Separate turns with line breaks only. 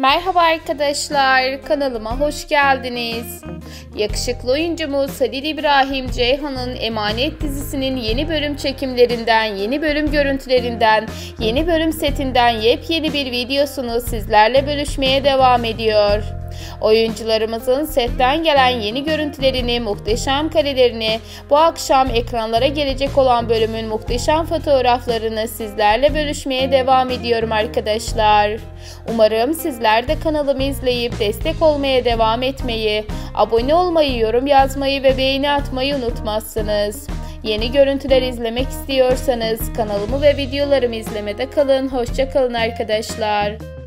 Merhaba arkadaşlar, kanalıma hoş geldiniz. Yakışıklı oyuncumuz Halil İbrahim Ceyhan'ın Emanet dizisinin yeni bölüm çekimlerinden, yeni bölüm görüntülerinden, yeni bölüm setinden yepyeni bir videosunu sizlerle bölüşmeye devam ediyor. Oyuncularımızın setten gelen yeni görüntülerini, muhteşem karelerini, bu akşam ekranlara gelecek olan bölümün muhteşem fotoğraflarını sizlerle bölüşmeye devam ediyorum arkadaşlar. Umarım sizler de kanalımı izleyip destek olmaya devam etmeyi, abone olmayı, yorum yazmayı ve beğeni atmayı unutmazsınız. Yeni görüntüler izlemek istiyorsanız kanalımı ve videolarımı izlemede kalın. Hoşçakalın arkadaşlar.